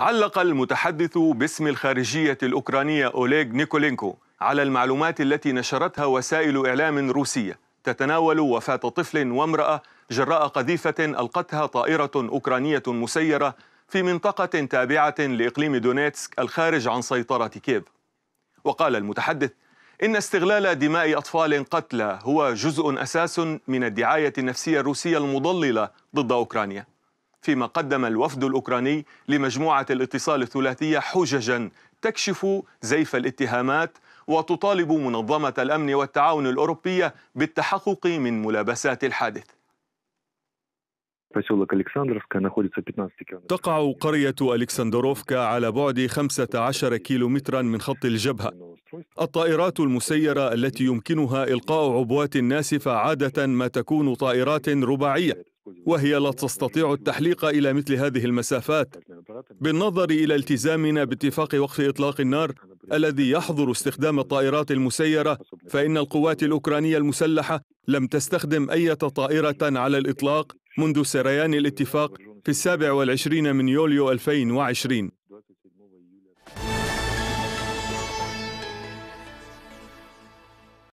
علق المتحدث باسم الخارجية الأوكرانية أوليغ نيكولينكو على المعلومات التي نشرتها وسائل إعلام روسية. تتناول وفاة طفل وامرأة جراء قذيفة ألقتها طائرة أوكرانية مسيرة في منطقة تابعة لإقليم دونيتسك الخارج عن سيطرة كييف. وقال المتحدث إن استغلال دماء أطفال قتلى هو جزء أساس من الدعاية النفسية الروسية المضللة ضد أوكرانيا. فيما قدم الوفد الأوكراني لمجموعة الاتصال الثلاثية حججا تكشف زيف الاتهامات وتطالب منظمة الأمن والتعاون الأوروبية بالتحقق من ملابسات الحادث. تقع قرية ألكسندروفكا على بعد 15 كيلومترا من خط الجبهة. الطائرات المسيرة التي يمكنها إلقاء عبوات ناسفة عادة ما تكون طائرات رباعية. وهي لا تستطيع التحليق إلى مثل هذه المسافات. بالنظر إلى التزامنا باتفاق وقف إطلاق النار الذي يحظر استخدام الطائرات المسيرة فإن القوات الأوكرانية المسلحة لم تستخدم أي طائرة على الإطلاق منذ سريان الاتفاق في السابع والعشرين من يوليو 2020